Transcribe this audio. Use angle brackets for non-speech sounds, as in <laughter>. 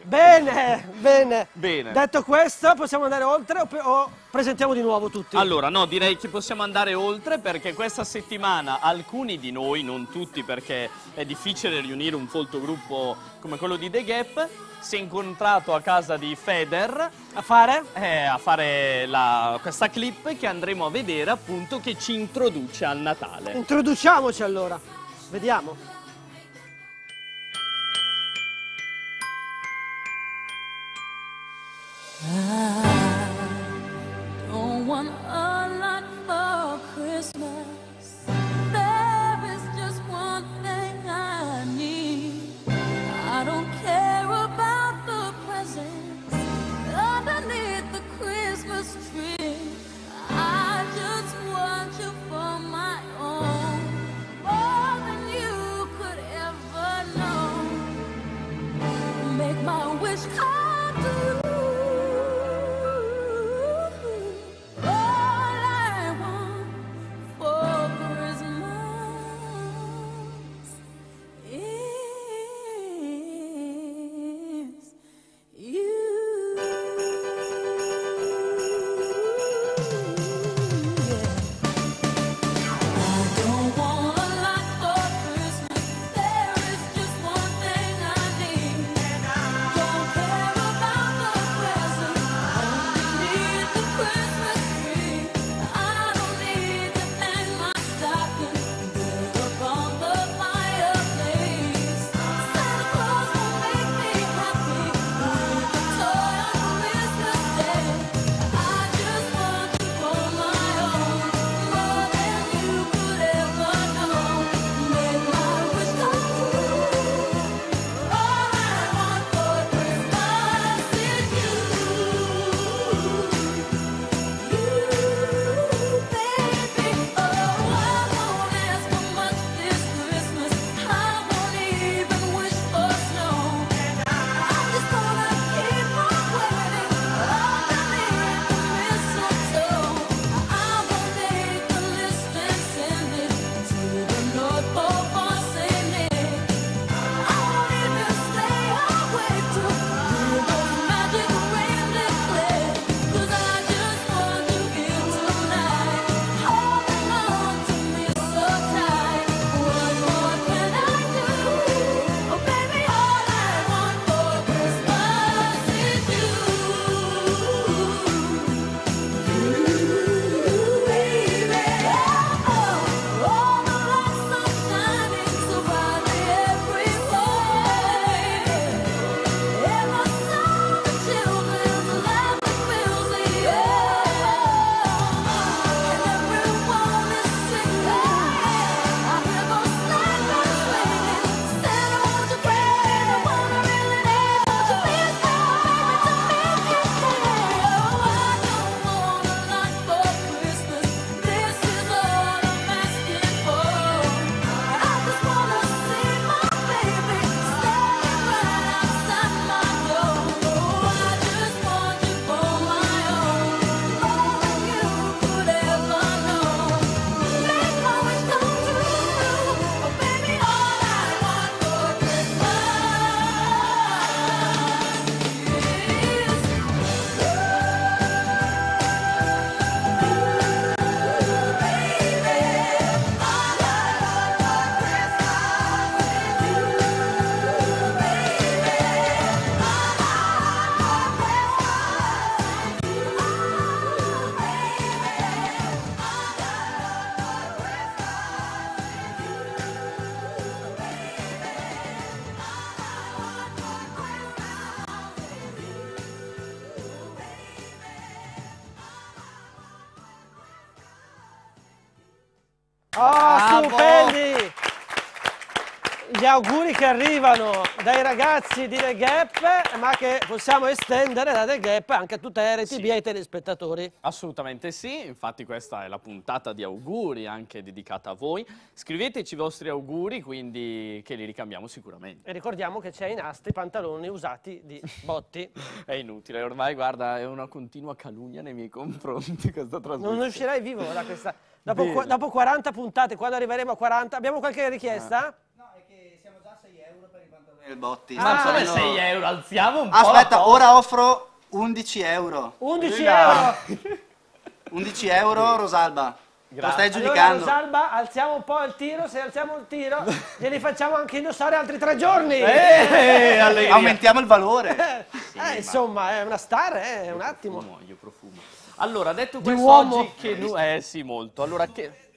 sì. Bene, bene. Bene. Detto questo, possiamo andare oltre o, o presentiamo di nuovo tutti? Allora, no, direi che possiamo andare oltre perché questa settimana alcuni di noi, non tutti perché è difficile riunire un folto gruppo come quello di The Gap, si è incontrato a casa di Feder A fare? eh, a fare la- questa clip che andremo a vedere appunto che ci introduce al Natale. Introduciamoci allora. Vediamo. My own. All you could ever know Make my wish come true. 啊，苏菲。Gli auguri che arrivano dai ragazzi di The Gap, ma che possiamo estendere da The Gap anche a tutta RTB Sì. e ai telespettatori. Assolutamente sì, infatti questa è la puntata di auguri anche dedicata a voi. Scriveteci i vostri auguri, quindi che li ricambiamo sicuramente. E ricordiamo che c'è i nastri pantaloni usati di <laughs> Botti. È inutile, ormai guarda, è una continua calunnia nei miei confronti <laughs> questa trasmissione. Non uscirai vivo da questa. Dopo, dopo 40 puntate, quando arriveremo a 40, abbiamo qualche richiesta? No, è che siamo già a 6 euro per i pantaloni. Il Botti. Ah, Ma Sta come alzando- 6 euro? Alziamo un po'. Aspetta, ora offro 11 euro. 11 Raga. euro. <laughs> 11 euro, Rosalba. Lo Grazie. stai Allora, giudicando. Rosalba, alziamo un po' il tiro. Se alziamo il tiro, <laughs> glieli facciamo anche indossare altri tre giorni. Eh. <laughs> Aumentiamo il valore. Eh, insomma, è una star, eh, un attimo. Profumo, io profumo. Allora, detto Di questo uomo. oggi che eh sì, molto. Allora che